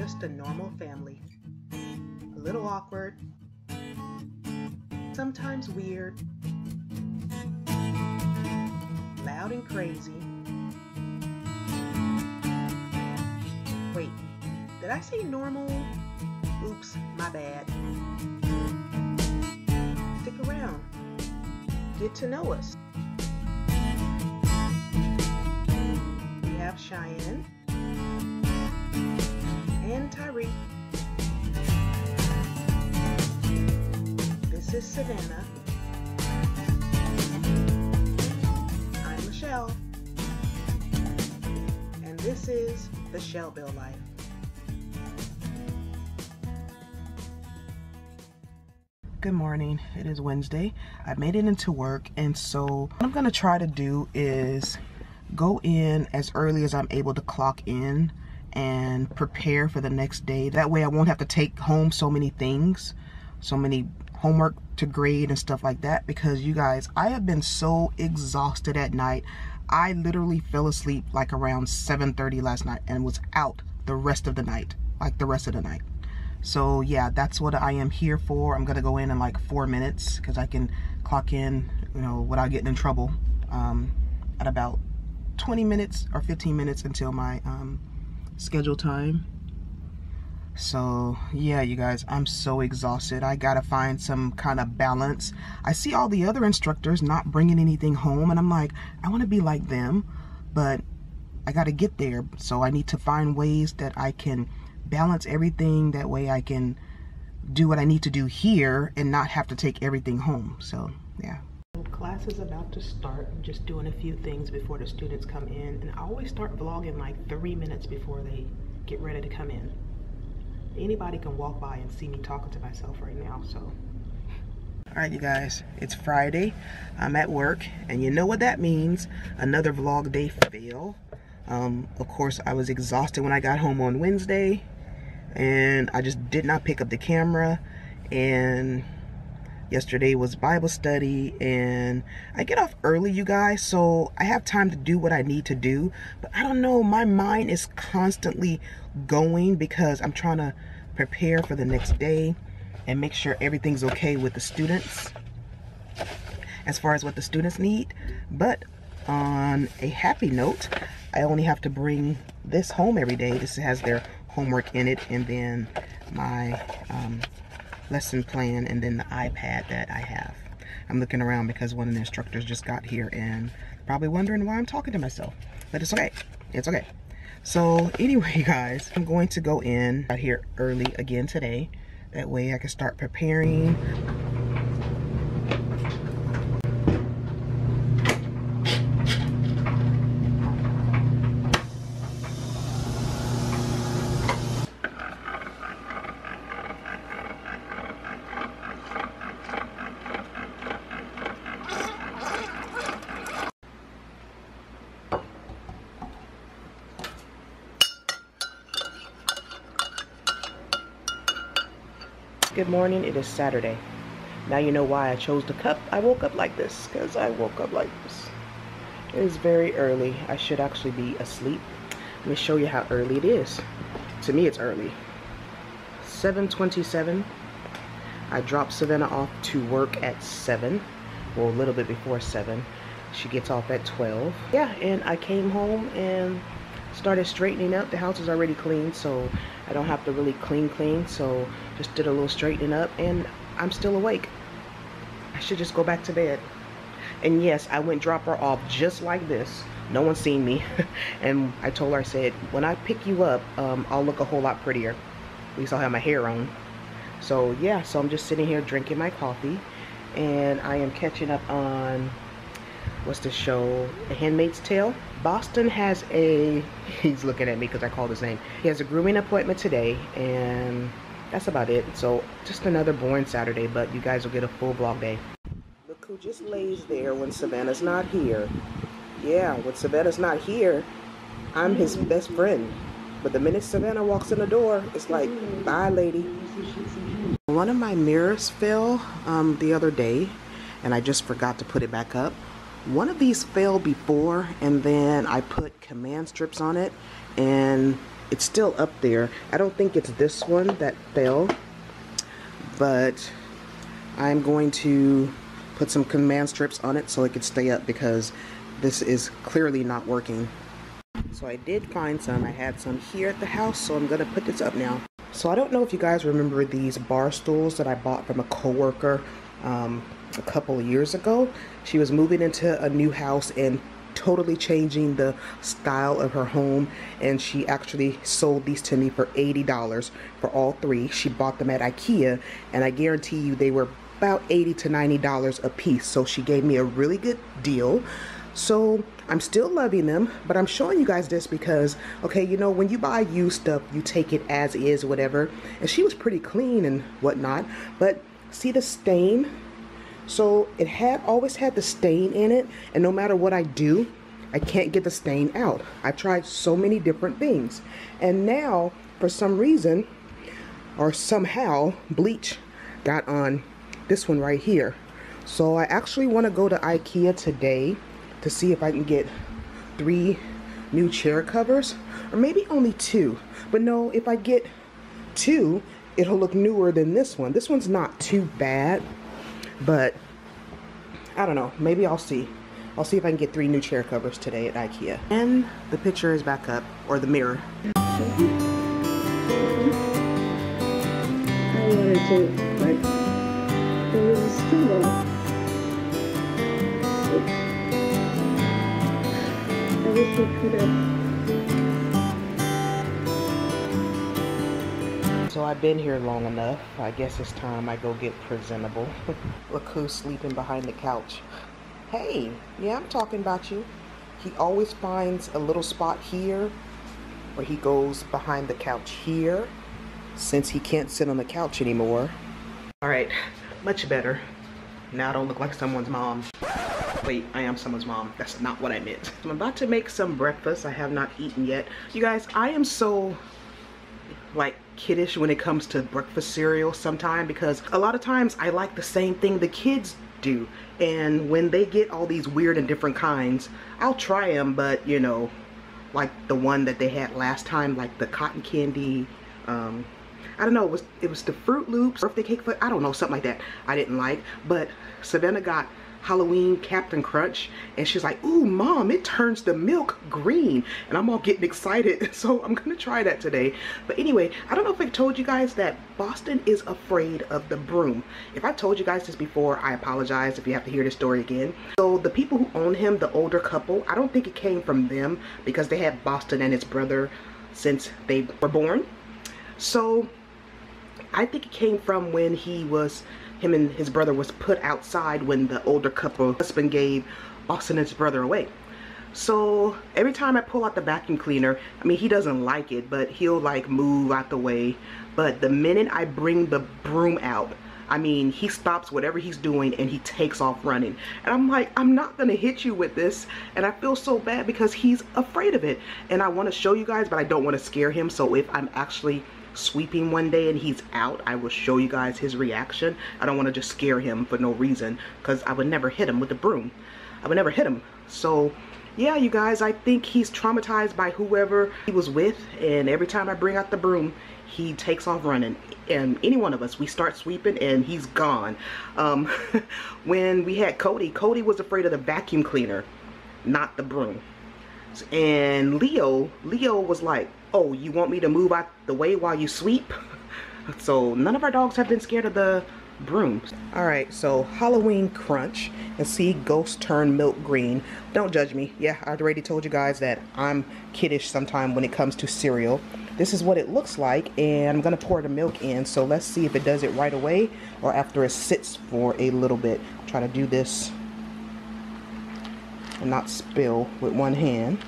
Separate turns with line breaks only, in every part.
just a normal family. A little awkward, sometimes weird, loud and crazy. Wait, did I say normal? Oops, my bad. Stick around. Get to know us. We have Cheyenne is Savannah. I'm Michelle. And this is the Chelle Belle Life. Good morning. It is Wednesday. I made it into work and so what I'm going to try to do is go in as early as I'm able to clock in and prepare for the next day. That way I won't have to take home so many things, so many homework to grade and stuff like that because you guys, I have been so exhausted at night. I literally fell asleep like around 7.30 last night and was out the rest of the night, like the rest of the night. So yeah, that's what I am here for. I'm gonna go in in like four minutes because I can clock in, you know, without getting in trouble um, at about 20 minutes or 15 minutes until my um, schedule time. So yeah, you guys, I'm so exhausted. I gotta find some kind of balance. I see all the other instructors not bringing anything home and I'm like, I wanna be like them, but I gotta get there. So I need to find ways that I can balance everything. That way I can do what I need to do here and not have to take everything home. So yeah. Class is about to start. I'm just doing a few things before the students come in. And I always start vlogging like three minutes before they get ready to come in. Anybody can walk by and see me talking to myself right now, so. All right, you guys, it's Friday. I'm at work, and you know what that means. Another vlog day fail. Um, of course, I was exhausted when I got home on Wednesday and I just did not pick up the camera and yesterday was Bible study and I get off early you guys so I have time to do what I need to do. But I don't know my mind is constantly going because I'm trying to prepare for the next day and make sure everything's okay with the students as far as what the students need. But on a happy note I only have to bring this home every day. This has their homework in it and then my um, lesson plan and then the iPad that I have. I'm looking around because one of the instructors just got here and probably wondering why I'm talking to myself. But it's okay. It's okay. So anyway, guys, I'm going to go in out here early again today. That way I can start preparing Good morning, it is Saturday. Now you know why I chose the cup. I woke up like this, because I woke up like this. It is very early. I should actually be asleep. Let me show you how early it is. To me, it's early. 7.27. I dropped Savannah off to work at 7. Well, a little bit before 7. She gets off at 12. Yeah, and I came home and started straightening up. The house is already clean, so I don't have to really clean clean. So just did a little straightening up and I'm still awake. I should just go back to bed. And yes, I went drop her off just like this. No one's seen me. and I told her, I said, when I pick you up, um, I'll look a whole lot prettier. At least I'll have my hair on. So yeah, so I'm just sitting here drinking my coffee. And I am catching up on what's the show? A Handmaid's Tale. Boston has a, he's looking at me because I called his name. He has a grooming appointment today and that's about it. So just another boring Saturday, but you guys will get a full vlog day. Look who just lays there when Savannah's not here. Yeah, when Savannah's not here, I'm his best friend. But the minute Savannah walks in the door, it's like, bye lady. One of my mirrors fell um, the other day and I just forgot to put it back up. One of these fell before and then I put command strips on it and it's still up there. I don't think it's this one that fell, but I'm going to put some command strips on it so it could stay up because this is clearly not working. So I did find some. I had some here at the house, so I'm gonna put this up now. So I don't know if you guys remember these bar stools that I bought from a coworker um, a couple of years ago. She was moving into a new house and totally changing the style of her home and she actually sold these to me for $80 for all three. She bought them at Ikea and I guarantee you they were about 80 to $90 a piece. So she gave me a really good deal. So I'm still loving them, but I'm showing you guys this because, okay, you know, when you buy used stuff, you take it as is, whatever. And she was pretty clean and whatnot, but see the stain? So it had always had the stain in it, and no matter what I do, I can't get the stain out. I've tried so many different things. And now, for some reason, or somehow, bleach got on this one right here. So I actually want to go to Ikea today to see if I can get three new chair covers or maybe only two but no if I get two it'll look newer than this one this one's not too bad but I don't know. Maybe I'll see. I'll see if I can get three new chair covers today at Ikea. And the picture is back up or the mirror. I
wanted to there. Was still
So I've been here long enough. I guess it's time I go get presentable. Look who's sleeping behind the couch. Hey, yeah, I'm talking about you. He always finds a little spot here where he goes behind the couch here since he can't sit on the couch anymore. All right, much better. Now I don't look like someone's mom. Wait, I am someone's mom. That's not what I meant. I'm about to make some breakfast. I have not eaten yet. You guys, I am so like kiddish when it comes to breakfast cereal sometime because a lot of times I like the same thing the kids do. And when they get all these weird and different kinds I'll try them but you know like the one that they had last time like the cotton candy um, I don't know it was it was the Froot Loops birthday cake I don't know something like that I didn't like. But Savannah got Halloween Captain Crunch and she's like, ooh, mom, it turns the milk green. And I'm all getting excited. So I'm gonna try that today. But anyway, I don't know if I told you guys that Boston is afraid of the broom. If I told you guys this before, I apologize if you have to hear this story again. So the people who own him, the older couple, I don't think it came from them because they had Boston and his brother since they were born. So I think it came from when he was him and his brother was put outside when the older couple husband gave Boston and his brother away. So every time I pull out the vacuum cleaner, I mean, he doesn't like it, but he'll like move out the way. But the minute I bring the broom out, I mean, he stops whatever he's doing and he takes off running. And I'm like, I'm not gonna hit you with this. And I feel so bad because he's afraid of it. And I wanna show you guys, but I don't wanna scare him. So if I'm actually sweeping one day and he's out, I will show you guys his reaction. I don't want to just scare him for no reason because I would never hit him with a broom. I would never hit him. So yeah, you guys, I think he's traumatized by whoever he was with and every time I bring out the broom, he takes off running and any one of us we start sweeping and he's gone um, when we had Cody Cody was afraid of the vacuum cleaner not the broom and Leo Leo was like oh, you want me to move out the way while you sweep? so none of our dogs have been scared of the brooms. All right, so Halloween Crunch and see Ghost turn milk green. Don't judge me. Yeah, I already told you guys that I'm kiddish sometime when it comes to cereal. This is what it looks like and I'm gonna pour the milk in. So let's see if it does it right away or after it sits for a little bit. Try to do this and not spill with one hand.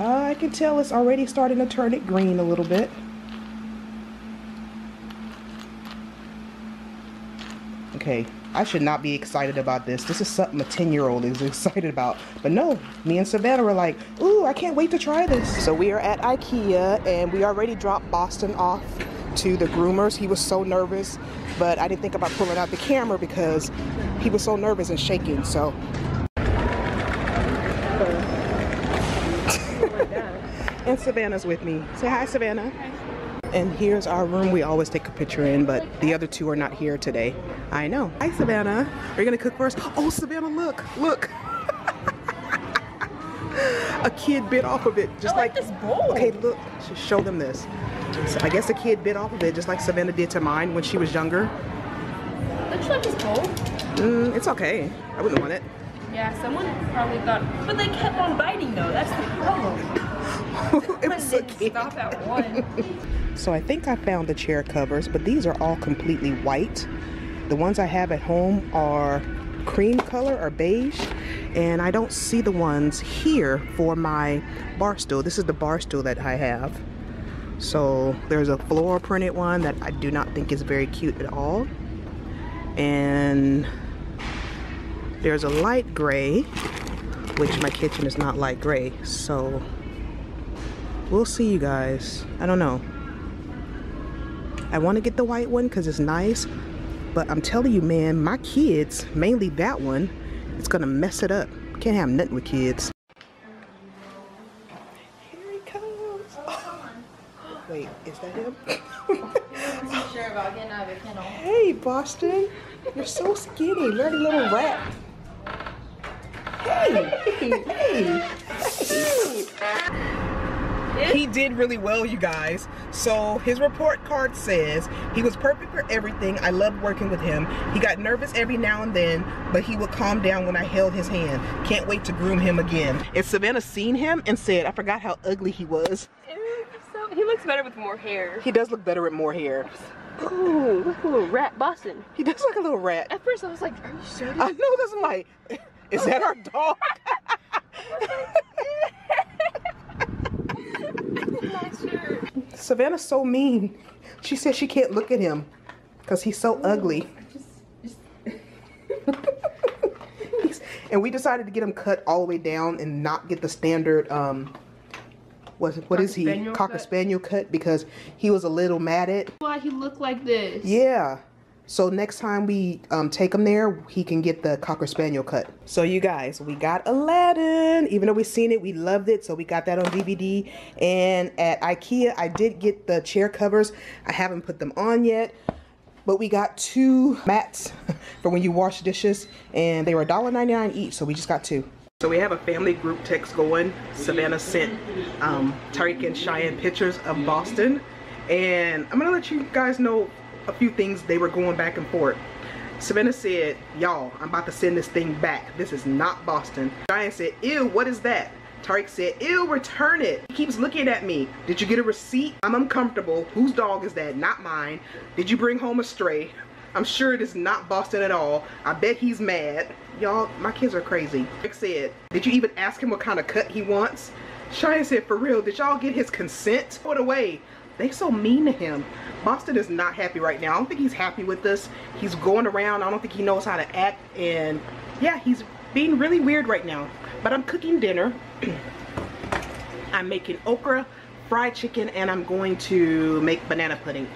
Uh, I can tell it's already starting to turn it green a little bit. Okay, I should not be excited about this. This is something a 10-year-old is excited about. But no, me and Savannah were like, ooh, I can't wait to try this. So we are at Ikea, and we already dropped Boston off to the groomers. He was so nervous, but I didn't think about pulling out the camera because he was so nervous and shaking. So, And Savannah's with me. Say hi, Savannah. And here's our room we always take a picture in, but the other two are not here today. I know. Hi, Savannah. Are you gonna cook for us? Oh, Savannah, look, look. a kid bit off of it, just
I like this bowl.
Okay, look. Show them this. So I guess a kid bit off of it, just like Savannah did to mine when she was younger.
Looks like this bowl.
Mm, it's okay. I wouldn't want it.
Yeah, someone probably thought, but they kept on biting though. That's the problem.
It was so cute.
stop at one.
So I think I found the chair covers, but these are all completely white. The ones I have at home are cream color or beige, and I don't see the ones here for my bar stool. This is the bar stool that I have. So there's a floral printed one that I do not think is very cute at all. And there's a light gray, which my kitchen is not light gray. So we'll see you guys. I don't know. I want to get the white one because it's nice. But I'm telling you, man, my kids, mainly that one, it's going to mess it up. Can't have nothing with kids. Here he comes. Wait, is that him?
sure about getting out of the kennel.
hey, Boston. You're so skinny. Dirty little rat. Hey, hey, hey. He did really well, you guys. So his report card says he was perfect for everything. I loved working with him. He got nervous every now and then, but he would calm down when I held his hand. Can't wait to groom him again. And Savannah seen him and said, I forgot how ugly he was.
So, he looks better with more hair.
He does look better with more hair.
Ooh, look at little rat Boston.
He does look a little rat.
At first I was like, are you sure?
I know that's like, is that our dog? Savannah's so mean. She says she can't look at him because he's so ugly. He's- and we decided to get him cut all the way down and not get the standard um what, what is he
Spaniel
cocker
cut?
spaniel cut because he was a little mad at
Why he looked like this?
yeah so next time we um, take him there he can get the cocker spaniel cut. So you guys we got aladdin. Even though we seen it we loved it. So we got that on dvd and at ikea i did get the chair covers. I haven't put them on yet. But we got two mats for when you wash dishes. And they were $1.99 each so we just got two. So we have a family group text going. Savannah sent um, Tyrique and cheyenne pictures of boston. And i'm gonna let you guys know a few things they were going back and forth savannah said y'all i'm about to send this thing back this is not boston cheyenne said ew what is that Tyrique said, ew, return it. He keeps looking at me. Did you get a receipt? I'm uncomfortable. Whose dog is that? Not mine. Did you bring home a stray? I'm sure it is not Boston at all. I bet he's mad. Y'all, my kids are crazy. Rick said, did you even ask him what kind of cut he wants? Cheyenne said, for real, did y'all get his consent? It away. They so mean to him. Boston is not happy right now. I don't think he's happy with this. He's going around. I don't think he knows how to act. And yeah, he's being really weird right now. But I'm cooking dinner. I'm making okra, fried chicken, and I'm going to make banana pudding.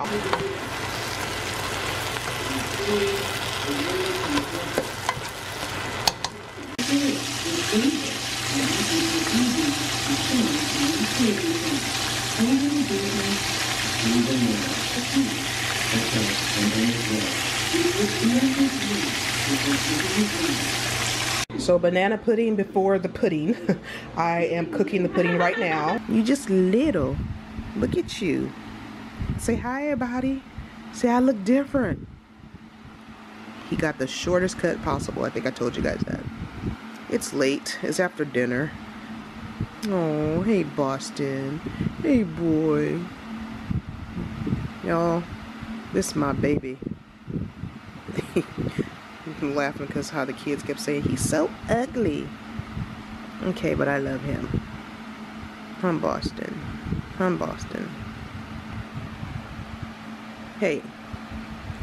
So banana pudding before the pudding. I am cooking the pudding right now. You just little. Look at you. Say hi everybody. Say I look different. He got the shortest cut possible. I think I told you guys that. It's late. It's after dinner. Oh, hey Boston. Hey boy. Y'all, this is my baby. I'm laughing because how the kids kept saying he's so ugly. Okay, but I love him. From Boston. From Boston. Hey,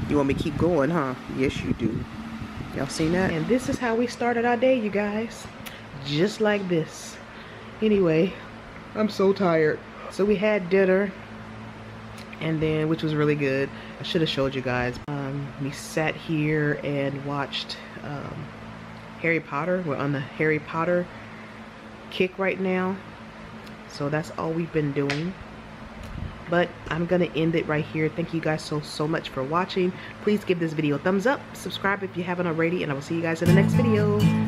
you want me to keep going, huh? Yes, you do. Y'all seen that? And this is how we started our day, you guys. Just like this. Anyway, I'm so tired. So we had dinner, and then, which was really good. I should have showed you guys. We sat here and watched um, Harry Potter. We're on the Harry Potter kick right now. So that's all we've been doing. But I'm going to end it right here. Thank you guys so, so much for watching. Please give this video a thumbs up. Subscribe if you haven't already. And I will see you guys in the next video.